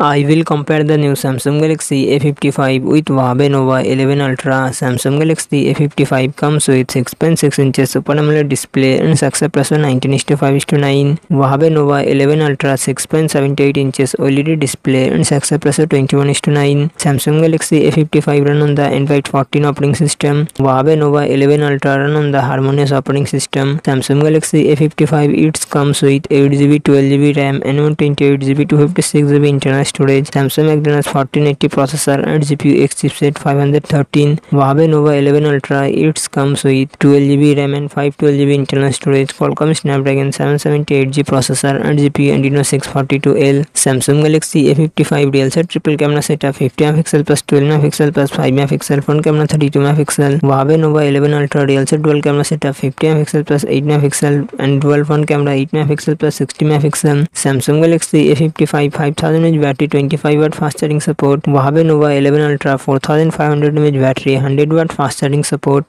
I will compare the new Samsung Galaxy A55 with Huawei Nova 11 Ultra. Samsung Galaxy A55 comes with 6.6 inches Super AMOLED display and success ratio 19:5:9. Huawei Nova 11 Ultra 6.78 inches OLED display and success ratio 21:9. Samsung Galaxy A55 run on the Android 14 operating system. Huawei Nova 11 Ultra run on the Harmonious operating system. Samsung Galaxy A55 it comes with 8GB 12GB RAM and 128GB 256GB internal storage Samsung X fourteen eighty processor and GP X chipset five hundred thirteen Huawei Nova eleven Ultra it's comes with twelve GB RAM and five twelve GB internal storage Qualcomm Snapdragon seven seventy eight G processor and GP एंडिनो six forty two L Samsung Galaxy A fifty five D L set triple camera setup fifty M pixel plus twelve mega pixel plus five mega pixel front camera thirty two mega pixel Huawei Nova eleven Ultra D L set twelve camera setup fifty M pixel plus eight mega pixel and twelve front camera eight mega pixel plus sixty mega pixel Samsung Galaxy A fifty five five thousand H battery battery 25 five watt fast charging support वहाँ पे Nova 11 Ultra four thousand फाइवेड M H battery 100 watt fast charging support